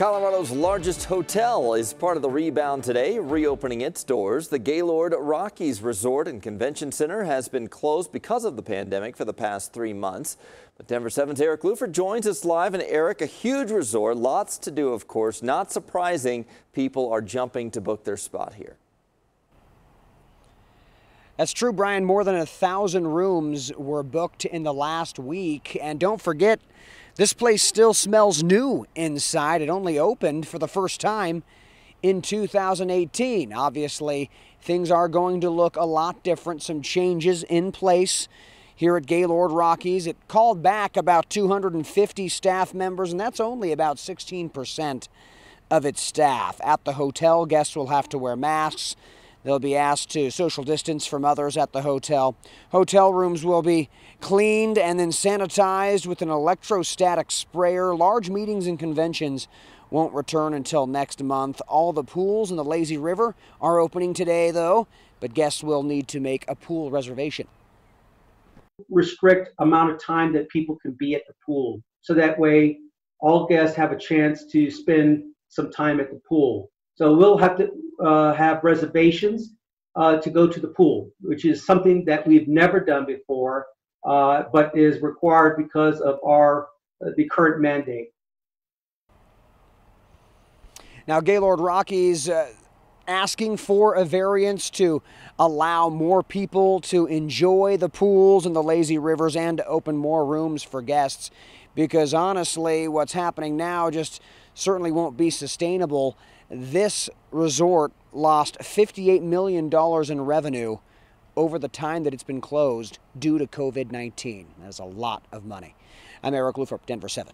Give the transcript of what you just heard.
Colorado's largest hotel is part of the rebound today, reopening its doors. The Gaylord Rockies Resort and Convention Center has been closed because of the pandemic for the past three months. But Denver 7's Eric Lupher joins us live. And Eric, a huge resort, lots to do, of course. Not surprising people are jumping to book their spot here. That's true, Brian. More than a thousand rooms were booked in the last week. And don't forget, this place still smells new inside. It only opened for the first time in 2018. Obviously, things are going to look a lot different, some changes in place here at Gaylord Rockies. It called back about 250 staff members, and that's only about 16% of its staff. At the hotel, guests will have to wear masks. They'll be asked to social distance from others at the hotel. Hotel rooms will be cleaned and then sanitized with an electrostatic sprayer. Large meetings and conventions won't return until next month. All the pools in the Lazy River are opening today, though, but guests will need to make a pool reservation. Restrict amount of time that people can be at the pool, so that way all guests have a chance to spend some time at the pool. So we'll have to uh, have reservations uh, to go to the pool, which is something that we've never done before, uh, but is required because of our uh, the current mandate. Now, Gaylord Rockies uh, asking for a variance to allow more people to enjoy the pools and the lazy rivers and to open more rooms for guests because honestly, what's happening now just certainly won't be sustainable this resort lost $58 million in revenue over the time that it's been closed due to COVID 19. That's a lot of money. I'm Eric Lupher, Denver 7.